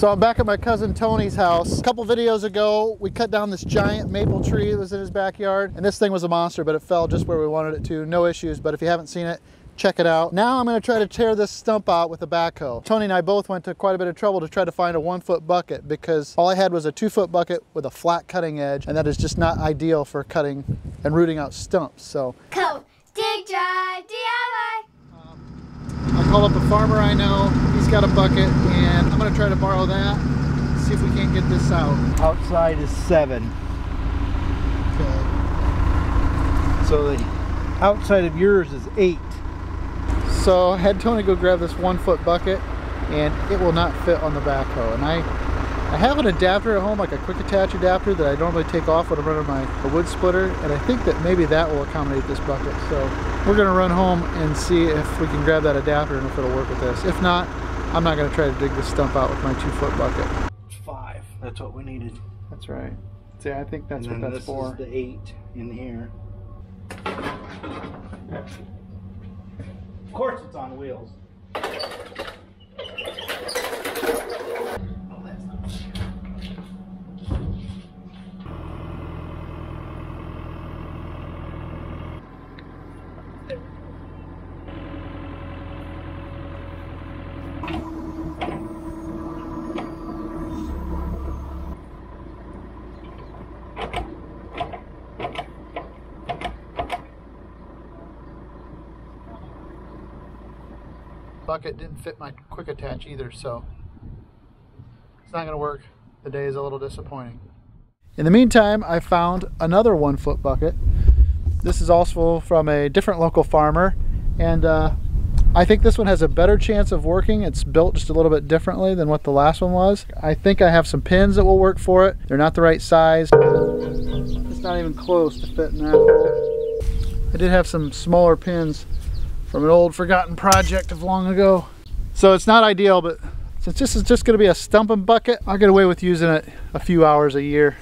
So I'm back at my cousin Tony's house. A couple videos ago, we cut down this giant maple tree that was in his backyard, and this thing was a monster, but it fell just where we wanted it to. No issues, but if you haven't seen it, check it out. Now I'm gonna try to tear this stump out with a backhoe. Tony and I both went to quite a bit of trouble to try to find a one foot bucket because all I had was a two foot bucket with a flat cutting edge, and that is just not ideal for cutting and rooting out stumps. So Code Dig Drive DIY. I called up a farmer I know, got a bucket, and I'm gonna try to borrow that, see if we can't get this out. Outside is seven. Okay. So the outside of yours is eight. So I had Tony go grab this one foot bucket and it will not fit on the backhoe. And I, I have an adapter at home, like a quick attach adapter that I normally take off when I'm running my a wood splitter. And I think that maybe that will accommodate this bucket. So we're gonna run home and see if we can grab that adapter and if it'll work with this. If not, I'm not gonna try to dig this stump out with my two foot bucket. Five. That's what we needed. That's right. See, I think that's what that's this for. is the eight in here. Of course it's on wheels. Bucket didn't fit my quick attach either, so it's not gonna work. The day is a little disappointing. In the meantime, I found another one foot bucket. This is also from a different local farmer, and uh, I think this one has a better chance of working. It's built just a little bit differently than what the last one was. I think I have some pins that will work for it. They're not the right size. It's not even close to fitting that. I did have some smaller pins from an old forgotten project of long ago. So it's not ideal, but since this is just gonna be a stumping bucket, I'll get away with using it a few hours a year.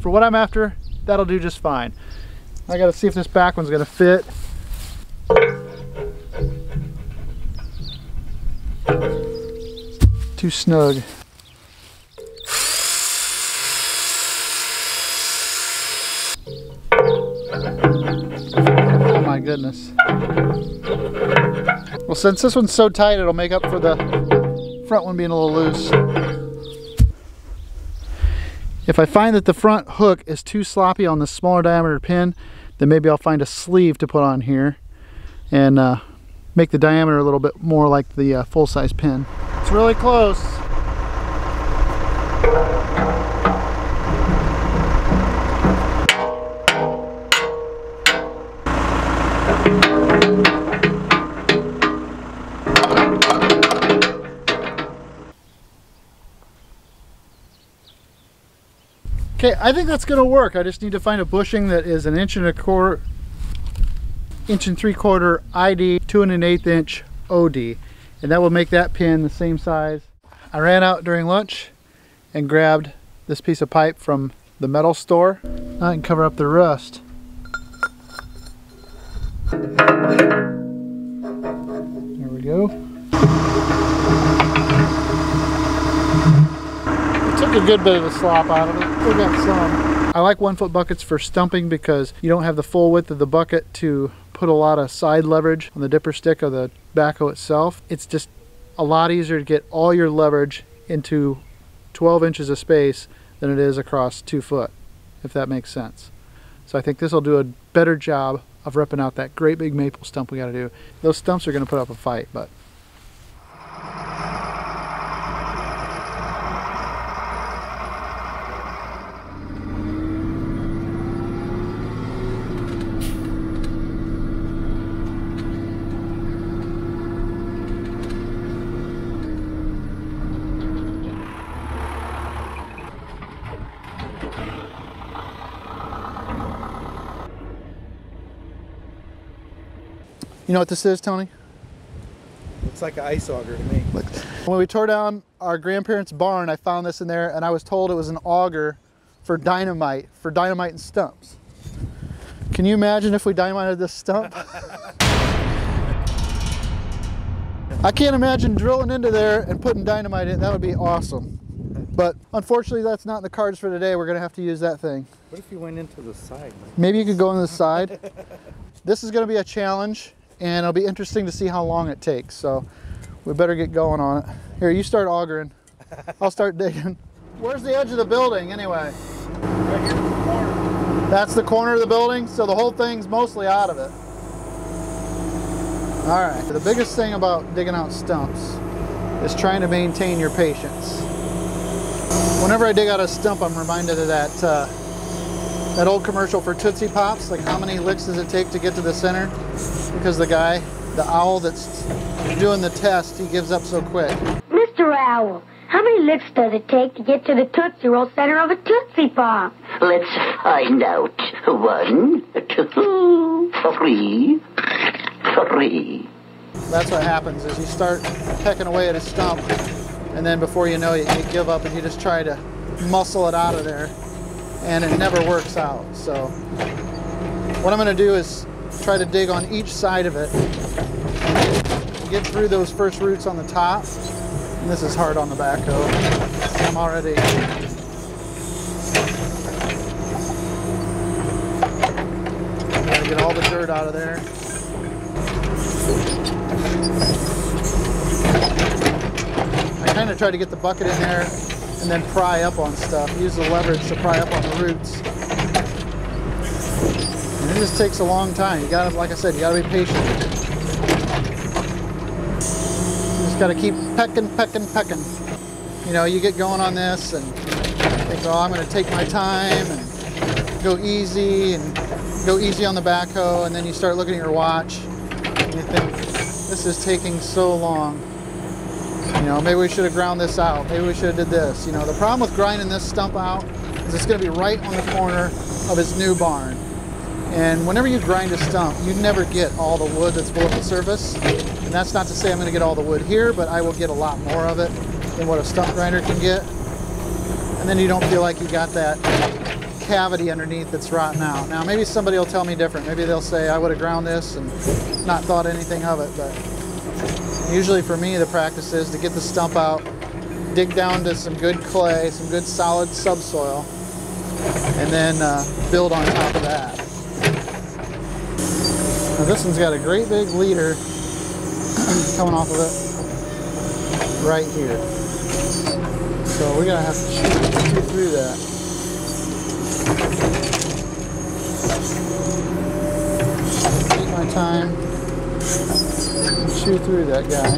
For what I'm after, that'll do just fine. I gotta see if this back one's gonna fit. Too snug. Goodness. Well, since this one's so tight, it'll make up for the front one being a little loose. If I find that the front hook is too sloppy on the smaller diameter pin, then maybe I'll find a sleeve to put on here and uh, make the diameter a little bit more like the uh, full-size pin. It's really close. Okay, I think that's gonna work. I just need to find a bushing that is an inch and a quarter, inch and three quarter ID, two and an eighth inch OD. And that will make that pin the same size. I ran out during lunch and grabbed this piece of pipe from the metal store. Now I can cover up the rust. There we go. It took a good bit of the slop out of it. I like one foot buckets for stumping because you don't have the full width of the bucket to put a lot of side leverage on the dipper stick of the backhoe itself. It's just a lot easier to get all your leverage into 12 inches of space than it is across two foot, if that makes sense. So I think this will do a better job of ripping out that great big maple stump we got to do. Those stumps are going to put up a fight, but know what this is, Tony? Looks like an ice auger to me. Look. When we tore down our grandparents' barn, I found this in there and I was told it was an auger for dynamite, for dynamite and stumps. Can you imagine if we dynamited this stump? I can't imagine drilling into there and putting dynamite in. That would be awesome. But unfortunately, that's not in the cards for today. We're gonna have to use that thing. What if you went into the side? Maybe you could go on the side. this is gonna be a challenge and it'll be interesting to see how long it takes. So we better get going on it. Here, you start augering. I'll start digging. Where's the edge of the building anyway? right here in the corner. That's the corner of the building, so the whole thing's mostly out of it. All right, the biggest thing about digging out stumps is trying to maintain your patience. Whenever I dig out a stump, I'm reminded of that uh, that old commercial for Tootsie Pops, like how many licks does it take to get to the center? Because the guy, the owl that's doing the test, he gives up so quick. Mr. Owl, how many licks does it take to get to the Tootsie Roll center of a Tootsie Pop? Let's find out. One, two, three, three. That's what happens is you start pecking away at a stump and then before you know it, you give up and you just try to muscle it out of there and it never works out. So what I'm gonna do is try to dig on each side of it get through those first roots on the top. And this is hard on the backhoe. I'm already gotta get all the dirt out of there. I kind of try to get the bucket in there and then pry up on stuff. Use the leverage to pry up on the roots. It just takes a long time. You gotta, like I said, you gotta be patient. You just gotta keep pecking, pecking, pecking. You know, you get going on this and think, oh, I'm gonna take my time and go easy and go easy on the backhoe. And then you start looking at your watch and you think, this is taking so long. You know, maybe we should have ground this out. Maybe we should have did this. You know, the problem with grinding this stump out is it's to be right on the corner of his new barn. And whenever you grind a stump, you never get all the wood that's below the surface. And that's not to say I'm going to get all the wood here, but I will get a lot more of it than what a stump grinder can get. And then you don't feel like you got that cavity underneath that's rotten out. Now, maybe somebody will tell me different. Maybe they'll say I would have ground this and not thought anything of it, but Usually for me, the practice is to get the stump out, dig down to some good clay, some good solid subsoil, and then uh, build on top of that. This one's got a great big leader coming off of it right here. So we're gonna have to chew, chew through that. Take my time chew through that guy.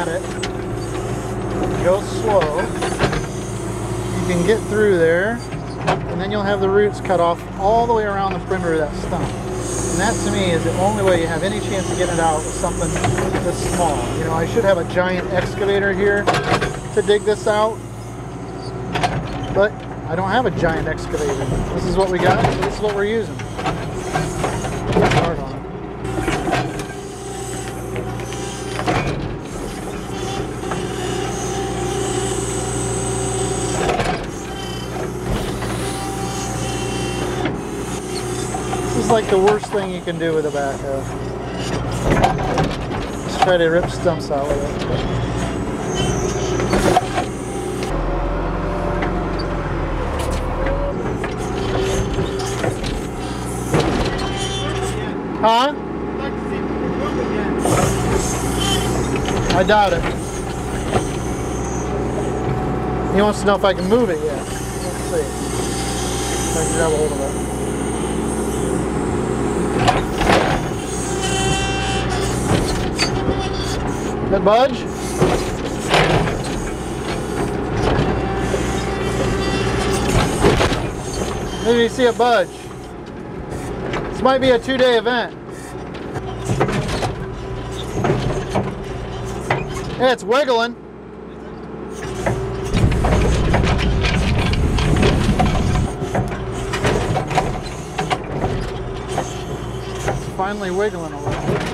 At it. Go slow. You can get through there, and then you'll have the roots cut off all the way around the perimeter of that stump. And that to me is the only way you have any chance of getting it out with something this small. You know, I should have a giant excavator here to dig this out, but I don't have a giant excavator. This is what we got, so this is what we're using. Hard on it. This is like the worst thing you can do with a backhoe. Let's try to rip stumps out with it. Huh? I doubt it. He wants to know if I can move it yet. Let's see. If I can grab a hold of it. That budge? Maybe you see a budge. This might be a two-day event. Yeah, it's wiggling. It's finally wiggling a little.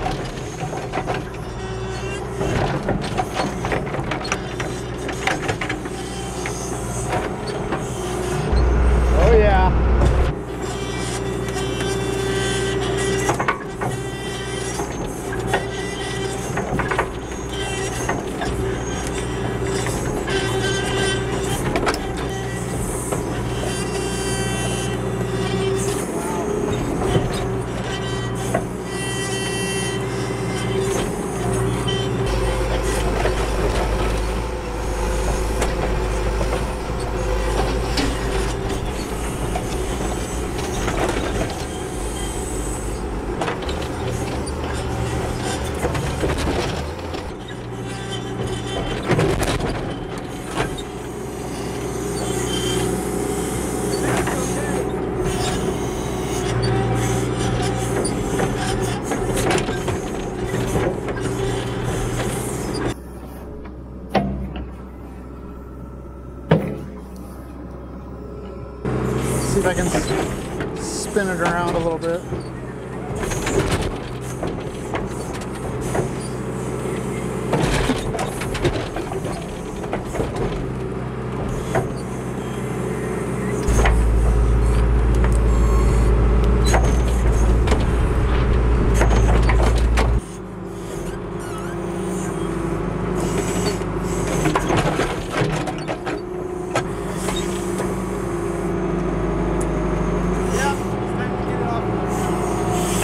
If I can spin it around a little bit.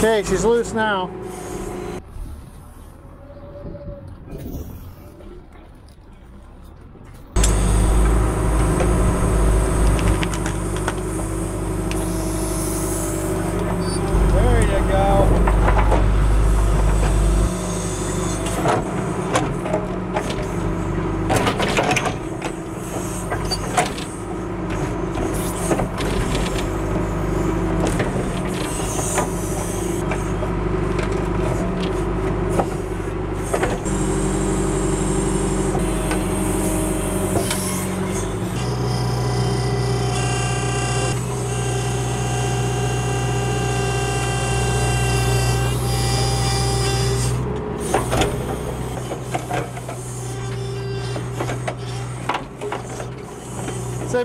Okay, she's loose now. There you go.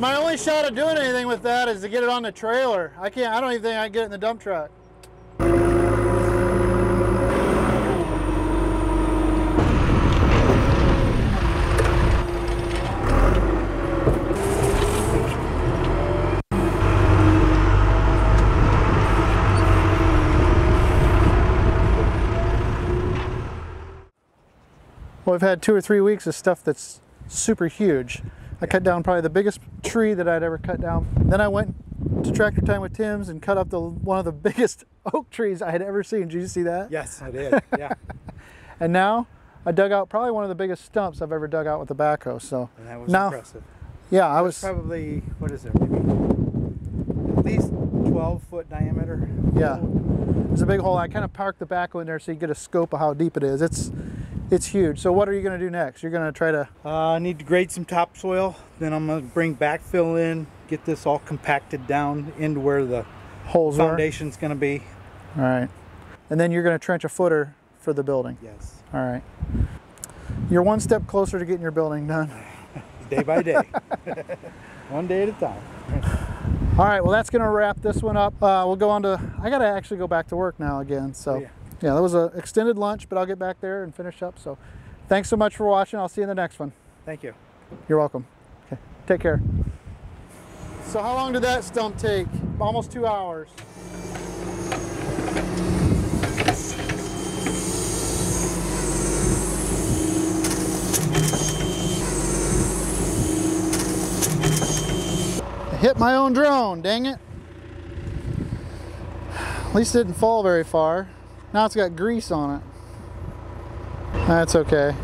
My only shot of doing anything with that is to get it on the trailer. I can't. I don't even think I can get it in the dump truck. Well, we've had two or three weeks of stuff that's super huge. I cut down probably the biggest tree that I'd ever cut down. Then I went to Tractor Time with Tim's and cut up the one of the biggest oak trees I had ever seen. Did you see that? Yes, I did. Yeah. And now I dug out probably one of the biggest stumps I've ever dug out with a backhoe. So And that was now, impressive. yeah, I was Probably, what is it, maybe at least 12 foot diameter. Yeah. There's a big hole. I kind of parked the backhoe in there so you get a scope of how deep it is. It's it's huge. So what are you going to do next? You're going to try to Uh, I need to grade some topsoil. Then I'm going to bring backfill in, get this all compacted down into where the holes are. foundation's going to be. All right. And then you're going to trench a footer for the building. Yes. All right. You're one step closer to getting your building done. Day by day. One day at a time. All right. Well, that's going to wrap this one up. Uh, we'll go on to. I got to actually go back to work now again. So Oh, Yeah. Yeah, that was an extended lunch, but I'll get back there and finish up. So thanks so much for watching. I'll see you in the next one. Thank you. You're welcome. Okay, take care. So how long did that stump take? Almost two hours. I hit my own drone, dang it. At least it didn't fall very far. Now it's got grease on it. That's okay.